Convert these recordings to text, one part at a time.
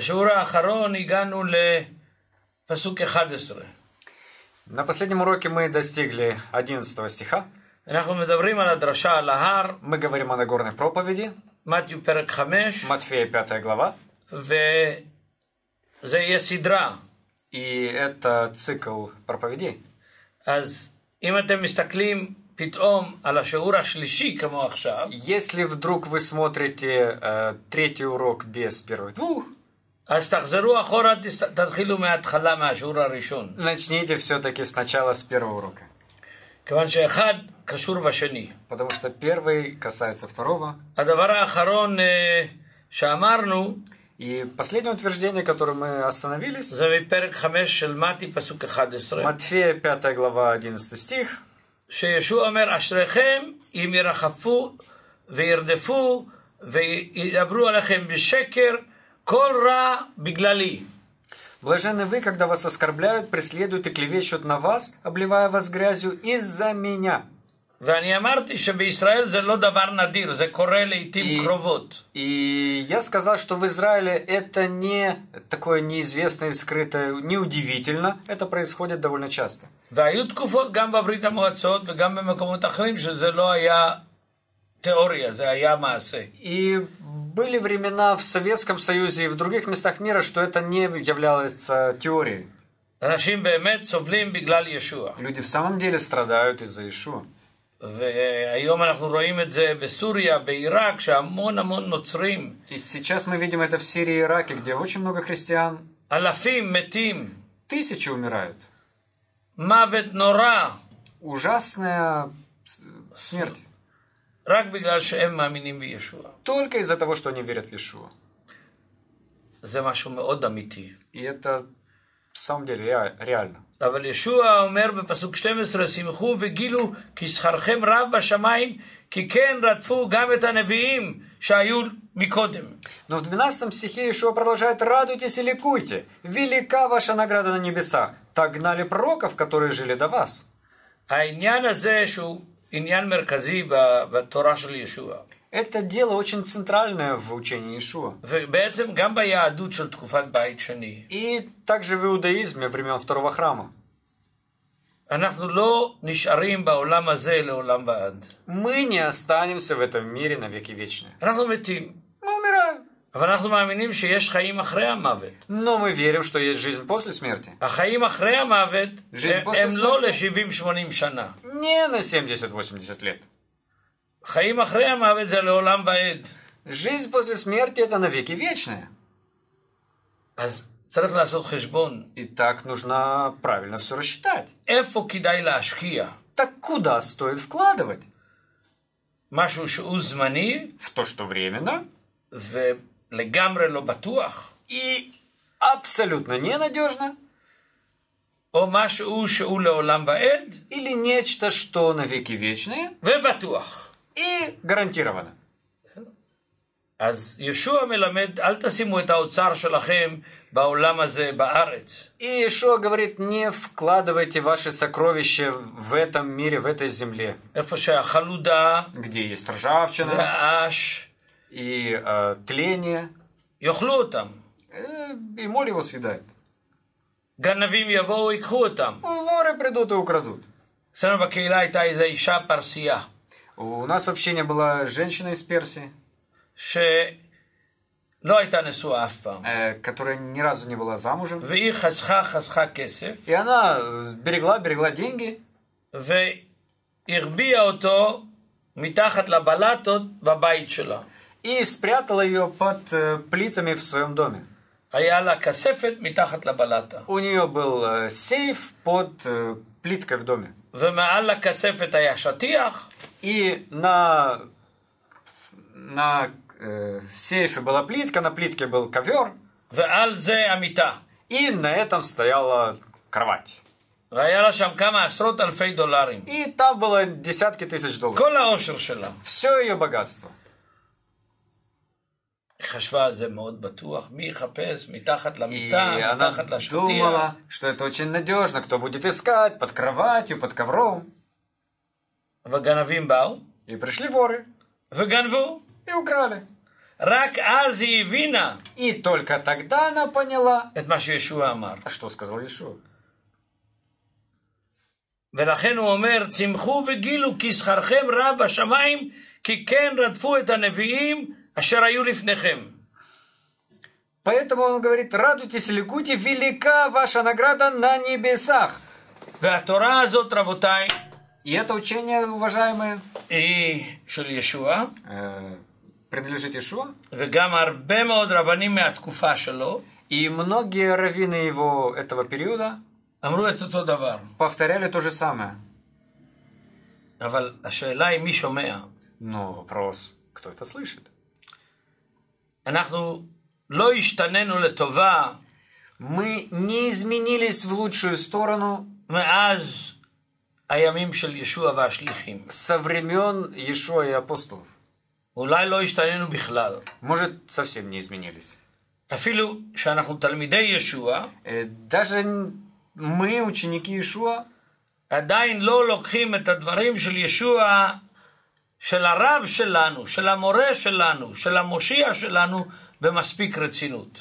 בשיעור האחרון הגענו לפסוק 11. На последнем уроке мы достигли 11 стиха. אנחנו מדברים על הדרשה על ההר, Мы говорим о Нагорной проповеди, מתיו פרק 5, Матфея 5 глава. וזה יהיה סדרה. И это цикл проповедей. אז אם אתם מסתכלים פתאום על השיעור השלישי כמו עכשיו, Если вдруг вы смотрите э, третий урок без первых двух, אז תחזרו אחורה, תס- תתחילו מההתחלה, מהשיעור הראשון. начните все-таки сначала с первого урока. כיוון שאחד קשור בשני. Потому что первый касается второго. הדבר האחרון אה, שאמרנו, И последнее утверждение, которое мы остановились, זה מפרק 5 של מתי, פסוק 11, Матфея 5 глава 11 стих, שישוע אומר, אשריכם אם ירחפו וירדפו וידברו עליכם בשקר, כל רע בגללי. Блаженны вы, когда вас оскорбляют, преследуют и клевещут на вас, обливая вас грязью из-за меня. ואני אמרתי שבישראל זה לא דבר נדיר, זה קורה לעיתים И- קרובות. И я сказал, что в Израиле это не такое неизвестное и скрытое, неудивительно, это происходит довольно часто. והיו תקופות גם בברית המועצות וגם במקומות אחרים שזה לא היה תיאוריה, זה היה מעשה. И были времена в Советском Союзе и в других местах мира, что это не являлось э, теорией. אנשים באמת סובלים בגלל ישוע. Люди в самом деле страдают из-за Ишуа. והיום אנחנו רואים את זה בסוריה, בעיראק, שהמון המון נוצרים, И сейчас мы видим это в Сирии и Ираке, где очень много христиан, אלפים מתים, тысячи умирают. מוות נורא, Ужасная с- смерть. Только из-за того, что они верят в Иешуа. זה משהו מאוד אמיתי. И это в самом деле ре- реально. אבל ישוע אומר בפסוק 12, שמחו וגילו כי שכרכם רב בשמיים, כי כן רדפו גם את הנביאים שהיו מקודם. Но в 12 стихе Ишуа продолжает «Радуйтесь и ликуйте! Велика ваша награда на небесах! Так гнали пророков, которые жили до вас!» העניין הזה שהוא עניין מרכזי ב- בתורה של ישוע, Это дело очень центральное в учении Ишуа. ובעצם גם ביהדות של תקופת בית שני. И также в иудаизме времен второго храма. אנחנו לא נשארים בעולם הזה לעולם ועד. Мы не останемся в этом мире навеки вечные. אנחנו מתים, Мы умираем. Но мы верим, что есть жизнь после смерти. Жизнь после смерти не на 70-80 лет. Жизнь после смерти – это навеки вечная. И так нужно правильно все рассчитать. Так куда стоит вкладывать? В то, что временно. ולגמרי לא בטוח, и абсолютно ненадежно, או משהו שהוא לעולם ועד или нечто, что навеки вечное ובטוח. и гарантированно. אז ישוע מלמד, אל תשימו את האוצר שלכם בעולם הזה בארץ. И Ишуа говорит, не вкладывайте ваши сокровища в этом мире, в этой земле, איפה שהחלודה где есть ржавчина והאש и э, тление, יאכלו אותם. э, и моль его съедает. גנבים יבואו, ייקחו אותם. Воры придут и украдут. אצלנו בקהילה הייתה איזו אישה פרסייה, У нас в общине была женщина из Персии, שלא הייתה נשואה אף פעם. э, которая ни разу не была замужем. והיא חסכה, חסכה כסף, И она берегла, берегла деньги והרביעה אותו מתחת לבלטות בבית שלה. и спрятала ее под э, плитами в своем доме. היה לה כספת מתחת לבלטה. У нее был э, сейф под э, плиткой в доме. ומעל לכספת היה שטיח, И на, на э, сейфе была плитка, на плитке был ковер, ועל זה המיטה. и на этом стояла кровать. והיה לה שם כמה עשרות אלפי דולרים. И там было десятки тысяч долларов. כל העושר שלה. Все ее богатство. היא חשבה על זה מאוד בטוח, מי יחפש מתחת И למיטה, она מתחת לשטיח. думала, что это очень надежно, кто будет искать под кроватью, под ковром. וגנבים באו, И пришли воры וגנבו. и украли. רק אז היא הבינה И только тогда она поняла, את מה שישוע אמר. а что сказал Иешуа. ולכן הוא אומר, צמחו וגילו כי שכרכם רב בשמיים, כי כן רדפו את הנביאים Ашараю лифнехем. Поэтому он говорит, радуйтесь, Ликути, велика ваша награда на небесах. И это учение, уважаемые, и Шельешуа, Иешуа? Э, принадлежит Ишуа. И многие раввины его этого периода повторяли то же самое. Но вопрос, кто это слышит? אנחנו לא השתננו לטובה Мы не изменились в лучшую сторону מאז הימים של ישוע והשליחים. со времен Иешуа и апостолов. אולי לא השתננו בכלל. Может, совсем не изменились. אפילו שאנחנו תלמידי ישוע, Э, Даже мы, ученики Иешуа, עדיין לא לוקחים את הדברים של ישוע, של הרב שלנו, של המורה שלנו, של המושיע שלנו, במספיק רצינות.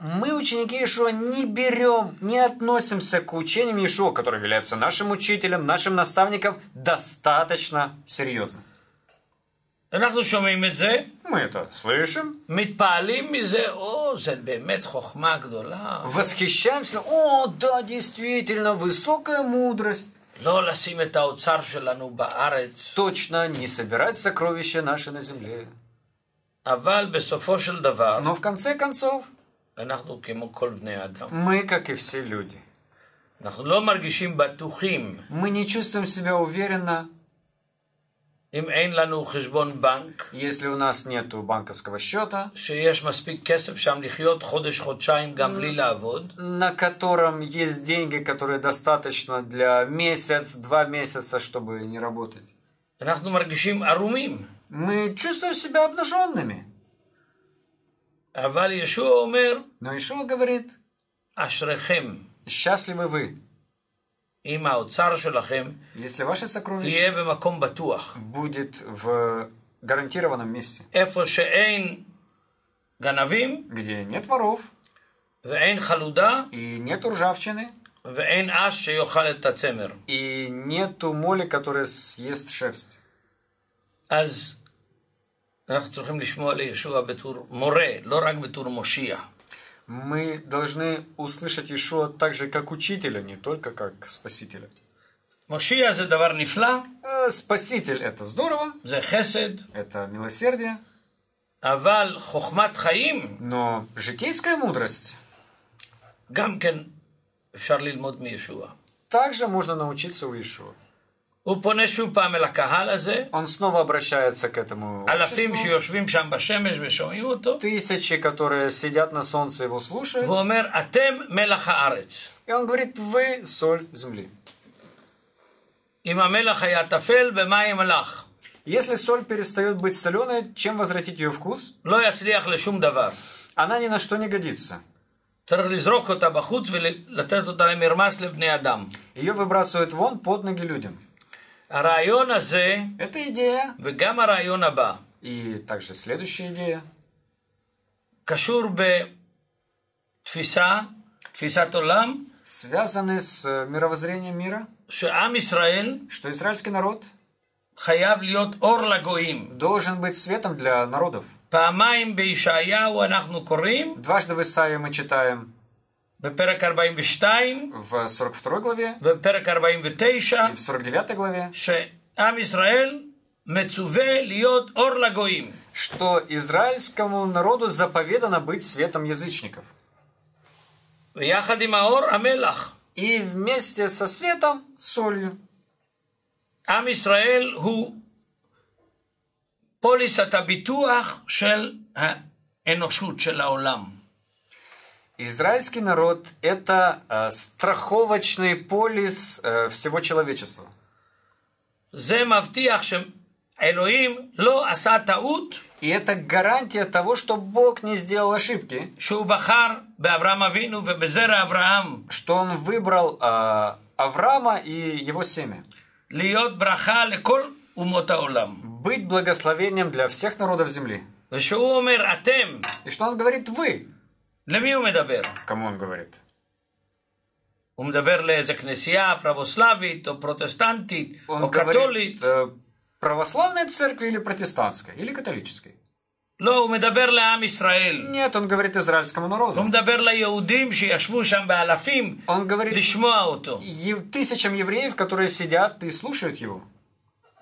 мы, ученики Иешуа, не берем, не относимся к учениям Иешуа, который является нашим учителем, нашим наставником, достаточно серьезно. אנחנו שומעים את זה, Мы это слышим, מתפעלים מזה, או, זה באמת חוכמה גדולה. восхищаемся. О, да, действительно, высокая мудрость. Точно не собирать сокровища наши на земле. Но в конце концов, мы, как и все люди, мы не чувствуем себя уверенно если у нас нет банковского счета, на котором есть деньги, которые достаточно для месяц, два месяца, чтобы не работать. Мы чувствуем себя обнаженными. Но Ишуа говорит, Ашрехем. Счастливы вы. אם האוצר שלכם יהיה במקום בטוח. איפה שאין גנבים, ואין חלודה, ואין אש שיאכל את הצמר. אז אנחנו צריכים לשמוע לישוע בתור מורה, לא רק בתור מושיע мы должны услышать Ишуа так же, как учителя, не только как спасителя. Машия за давар нифла. Э, спаситель это здорово. За хесед. Это милосердие. Авал хохмат хаим. Но житейская мудрость. Гамкен Также можно научиться у Ишуа. Он снова обращается к этому обществу. Тысячи, которые сидят на солнце, его слушают. И он говорит, вы соль земли. Если соль перестает быть соленой, чем возвратить ее вкус? Она ни на что не годится. Ее выбрасывают вон под ноги людям. הרעיון הזה, Это идея. וגם הרעיון הבא, И также следующая идея. קשור בתפיסה, תפיסת עולם, Связаны с э, мировоззрением мира, שעם ישראל что израильский народ חייב להיות אור לגויים. должен быть светом для народов. פעמיים בישעיהו אנחנו קוראים, Дважды в Исаии мы читаем בפרק 42 в 42 главе ובפרק 49, и в 49 главе, שעם ישראל מצווה להיות אור לגויים. что израильскому народу заповедано быть светом язычников. ויחד עם האור המלח. И вместе со светом солью. עם ישראל הוא פוליסת הביטוח של האנושות, של העולם. Израильский народ – это э, страховочный полис э, всего человечества. И это гарантия того, что Бог не сделал ошибки. Что Он выбрал э, Авраама и его семя. Быть благословением для всех народов земли. И что Он говорит «вы». למי הוא מדבר? Кому он говорит? הוא מדבר לאיזה כנסייה פרבוסלבית או פרוטסטנטית Он או говорит קתולית? э, православной церкви или протестантской, или католической? לא, הוא מדבר לעם ישראל. Нет, он говорит израильскому הוא народу. מדבר ליהודים שישבו שם באלפים Он говорит לשמוע אותו. ев- тысячам евреев, которые сидят и слушают его.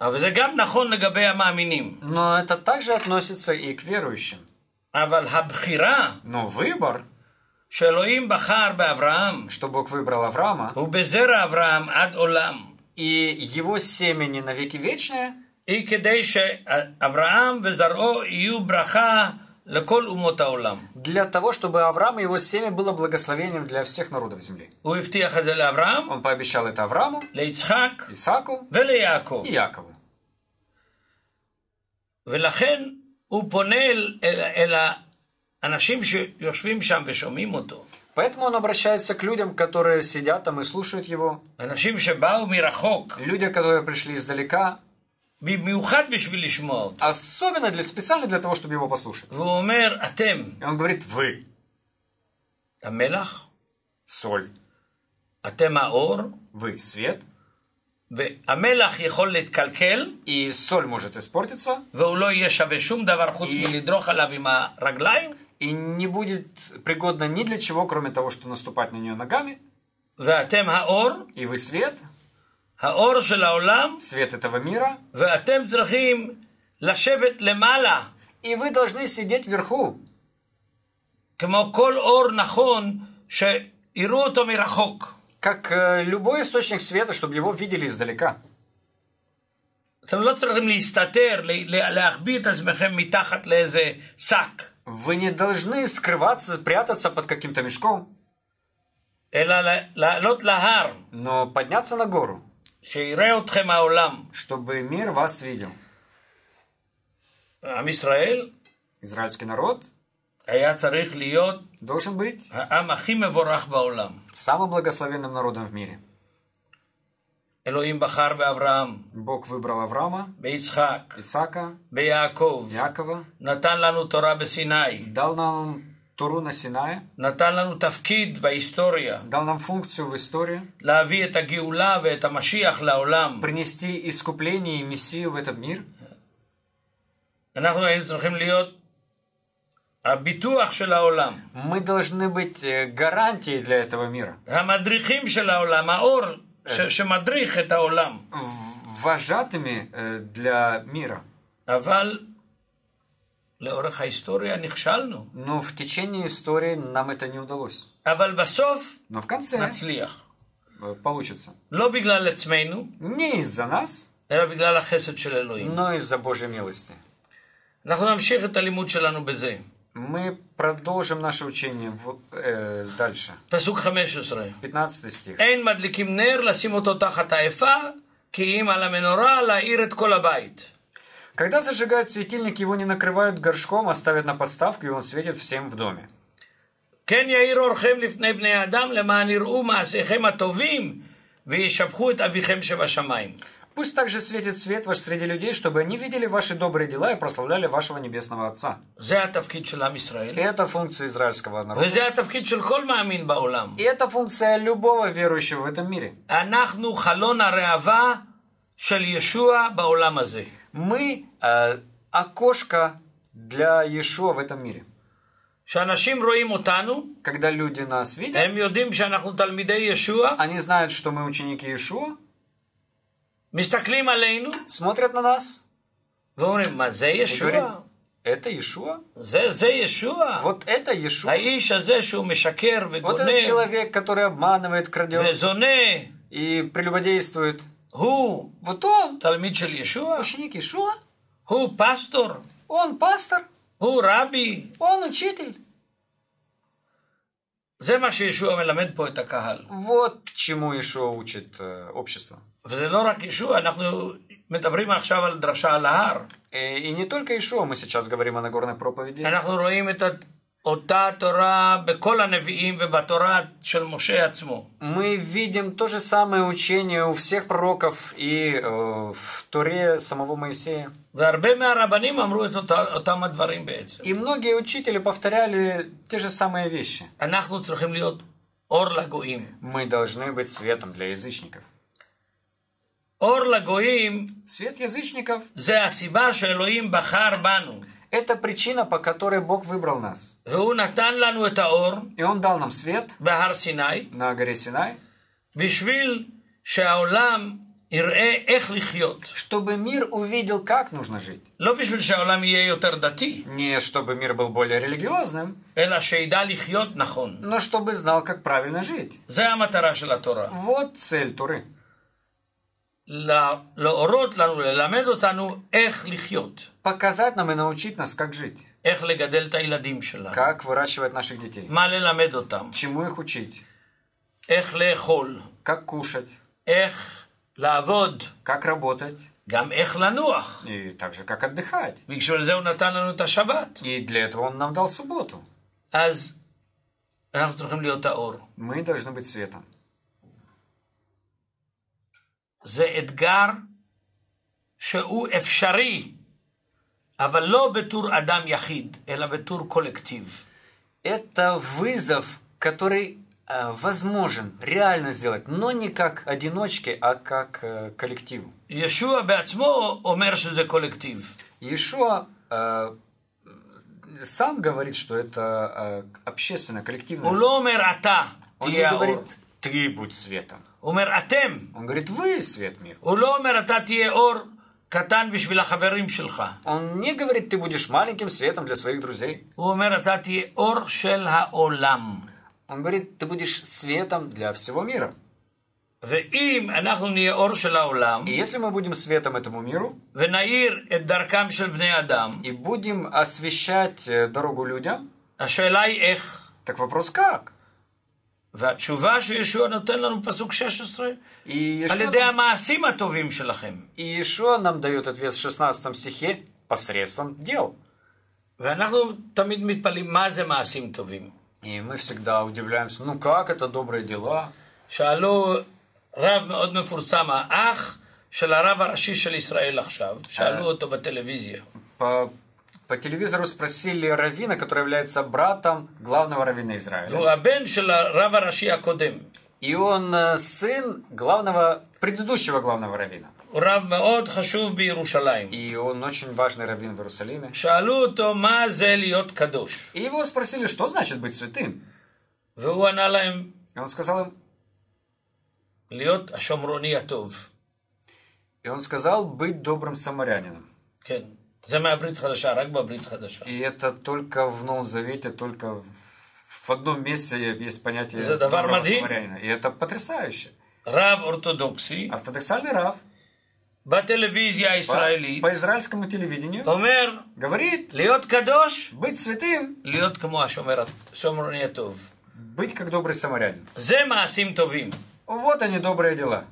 אבל זה גם נכון לגבי המאמינים. Но это также относится и к верующим. אבל הבחירה Но выбор, שאלוהים בחר באברהם, что Бог выбрал Авраама, הוא בזרע אברהם עד עולם. и его семени на веки вечные, היא כדי שאברהם וזרעו יהיו ברכה לכל אומות העולם. для того, чтобы Авраам и его семя было благословением для всех народов земли. הוא הבטיח את זה לאברהם, Он пообещал это Аврааму, ליצחק Исааку וליעקב. и Якову. ולכן הוא פונה אל, אל, אל האנשים שיושבים שם ושומעים אותו. Поэтому он обращается к людям, которые сидят там и слушают его. אנשים שבאו מרחוק, Люди, которые пришли издалека, במיוחד בשביל לשמוע אותו. особенно для, специально для того, чтобы его послушать. והוא אומר, אתם И он говорит, вы המלח, соль, אתם האור, вы свет, והמלח יכול להתקלקל, и соль может испортиться, והוא לא יהיה שווה שום דבר חוץ И- מלדרוך עליו עם הרגליים, и не будет пригодна ни для чего, кроме того, что наступать на нее ногами. ואתם האור, И вы свет, האור של העולם, свет этого мира, ואתם צריכים לשבת למעלה, и вы должны сидеть вверху, כמו כל אור נכון שיראו אותו מרחוק. как э, любой источник света, чтобы его видели издалека. Вы не должны скрываться, прятаться под каким-то мешком. Но подняться на гору. Чтобы мир вас видел. Израильский народ – היה צריך להיות должен быть העם הכי מבורך בעולם. самым благословенным народом в мире. אלוהים בחר באברהם, Бог выбрал Авраама, ביצחק, Исаака, ביעקב, Якова, נתן לנו תורה בסיני, дал нам Туру на Синае, נתן לנו תפקיד בהיסטוריה, дал нам функцию в истории להביא את הגאולה ואת המשיח לעולם. принести искупление и Мессию в этот мир. אנחנו היינו צריכים להיות הביטוח של העולם, Мы должны быть э, гарантией для этого мира, המדריכים של העולם, האור ש- שמדריך את העולם. в- вожатыми э, для мира. אבל לאורך ההיסטוריה נכשלנו. Но в течение истории нам это не удалось. אבל בסוף Но в конце נצליח. э, получится. לא בגלל עצמנו, Не из-за нас, אלא בגלל החסד של אלוהים. но из-за Божьей милости. אנחנו נמשיך את הלימוד שלנו בזה. Мы продолжим наше учение в- э, дальше. פסוק 15. 15 стих. אין מדליקים נר לשים אותו תחת האפה, כי אם על המנורה להאיר את כל הבית. Когда зажигают светильник, его не накрывают горшком, а ставят на подставку, и он светит всем в доме. כן יאיר אורכם לפני בני האדם, למען יראו מעשיכם הטובים, וישבחו את אביכם שבשמיים. Пусть также светит свет ваш среди людей, чтобы они видели ваши добрые дела и прославляли вашего Небесного Отца. זה התפקיד של עם ישראל. И это функция израильского народа. וזה התפקיד של כל מאמין בעולם. И это функция любого верующего в этом мире. אנחנו חלון הראווה של ישוע בעולם הזה. Мы э, окошко для Иешуа в этом мире. כשאנשים רואים אותנו, Когда люди нас видят, הם יודעים שאנחנו תלמידי ישוע, они знают, что мы ученики Иешуа, מסתכלים עלינו, смотрят на нас ואומרים, מה זה и ישוע? говорят, это Иешуа? זה, זה ישוע? Вот это Иешуа? האיש הזה שהוא משקר Вот этот וגונב человек, который обманывает, крадет וזונה, и прелюбодействует. הוא Вот он, תלמיד של ישוע? ученик Иешуа, הוא פסטור? он пастор, הוא רבי? он учитель. זה מה שישוע מלמד פה את הקהל. Вот чему Иешуа учит э, общество. וזה לא רק ישוע, אנחנו מדברים עכשיו על דרשה על ההר. Э, И не только Иешуа, мы сейчас говорим о Нагорной проповеди. אנחנו רואים את אותה תורה בכל הנביאים ובתורה של משה עצמו. Мы видим то же самое учение у всех пророков и э, в Торе самого Моисея. והרבה מהרבנים אמרו את אותה, אותם הדברים בעצם. И многие учители повторяли те же самые вещи. אנחנו צריכים להיות אור לגויים. Мы должны быть светом для язычников. אור לגויים Свет язычников זה הסיבה שאלוהים בחר בנו. – это причина, по которой Бог выбрал нас. והוא נתן לנו את האור И Он дал нам свет בהר סיני, на горе Синай, בשביל שהעולם יראה איך לחיות. чтобы мир увидел, как нужно жить. לא בשביל שהעולם יהיה יותר דתי, Не чтобы мир был более религиозным, אלא שידע לחיות נכון. но чтобы знал, как правильно жить. זה המטרה של התורה. Вот цель Туры. לה- להורות לנו, ללמד אותנו איך לחיות. Показать нам и научить нас, как жить. איך לגדל את הילדים שלנו. Как выращивать наших детей. מה ללמד אותם. Чему их учить. איך לאכול. Как кушать. איך לעבוד. Как работать. גם איך לנוח. И также, как отдыхать. בשביל זה הוא נתן לנו את השבת. И для этого Он нам дал субботу. אז אנחנו צריכים להיות האור. Мы должны быть светом. זה אתגר שהוא אפשרי, אבל לא בתור אדם יחיד, אלא בתור קולקטיב. Это вызов, который э, возможен реально сделать, но не как одиночки, а как э, коллективу. ישוע בעצמו אומר שזה קולקטיב. Иешуа э, сам говорит, что это э, общественно, коллективно. הוא לא אומר אתה Он не תהיה האור. говорит, ты будь светом. הוא אומר אתם. Он говорит, вы свет мира. הוא לא אומר אתה תהיה אור קטן בשביל החברים שלך. Он не говорит, ты будешь маленьким светом для своих друзей. הוא אומר אתה תהיה אור של העולם. Он говорит, ты будешь светом для всего мира. ואם אנחנו נהיה אור של העולם, И если мы будем светом этому миру, ונאיר את דרכם של בני אדם, и будем освещать э, дорогу людям, השאלה היא איך. так вопрос как? והתשובה שישוע נותן לנו פסוק 16, И על Иешуа, ידי המעשים הטובים שלכם. и Иешуа нам дает ответ в 16 стихе посредством дел. ואנחנו תמיד מתפלאים מה זה מעשים טובים. И мы всегда удивляемся, ну как это добрые дела? שאלו רב מאוד מפורסם, האח של הרב הראשי של ישראל עכשיו, שאלו אותו בטלוויזיה. По, по телевизору спросили раввина, который является братом главного раввина Израиля. והוא הבן של הרב הראשי הקודם. И он э, сын главного, предыдущего главного раввина. הוא רב מאוד חשוב בירושלים. И он очень важный раввин в Иерусалиме. שאלו אותו מה זה להיות קדוש. И его спросили, что значит быть святым? והוא ענה להם, И он сказал им, להיות השומרוני הטוב. и он сказал быть добрым самарянином. כן. זה מהברית חדשה, רק בברית חדשה. И это только в Новом Завете, только в- в одном месте есть понятие Это давар доброго мадхим. самарянина. И это потрясающе. רב אורתודוקסי, Ортодоксальный рав בטלוויזיה по, הישראלית, по израильскому телевидению אומר, говорит, להיות קדוש, быть святым, להיות כמו השומר, השומרוני הטוב. быть как добрый самарянин. זה מעשים טובים. Вот они, добрые дела.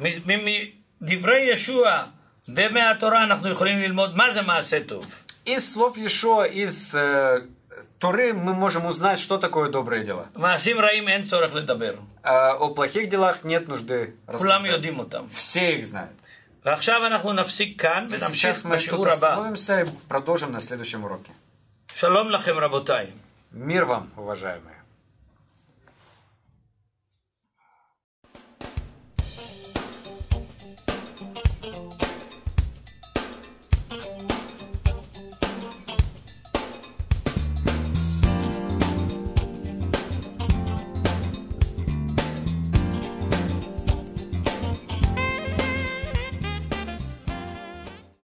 מ- מ- מדברי ישוע ומהתורה אנחנו יכולים ללמוד מה זה מעשה טוב. Из слов Ешуа, из э, Торы мы можем узнать, что такое добрые дела. מעשים רעים אין צורך לדבר. А о плохих делах нет нужды כולם рассуждать. יודעים אותם. Все их знают. ועכשיו אנחנו נפסיק כאן И ונמשיך сейчас мы тут בשיעור הבא. остановимся и продолжим на следующем уроке. שלום לכם רבותיי. Мир вам, уважаемые.